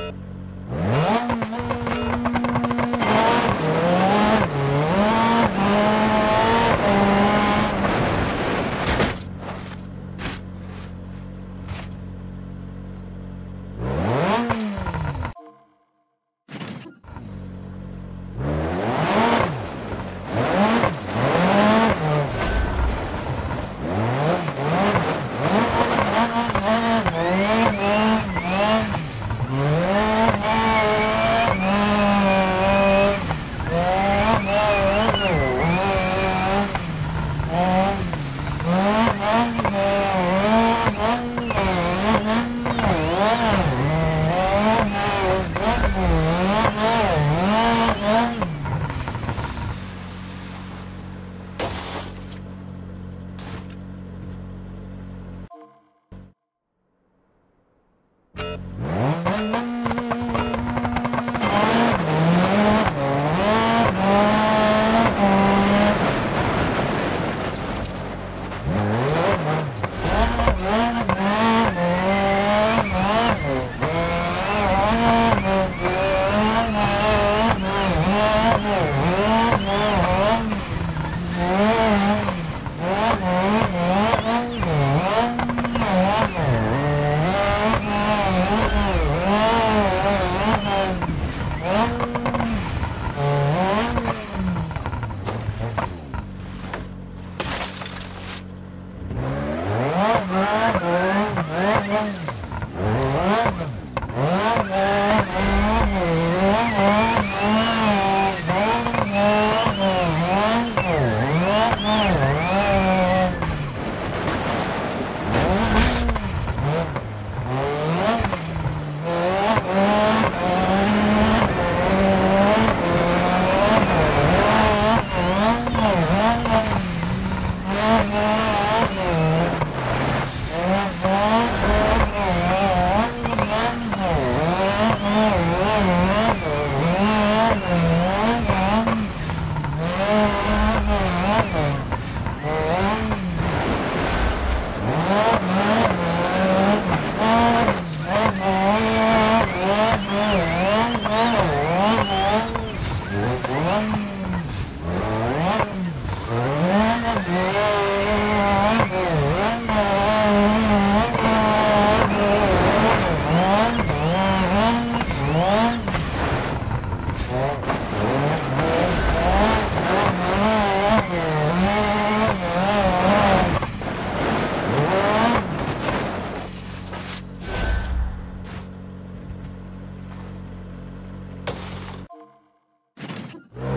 Bye. you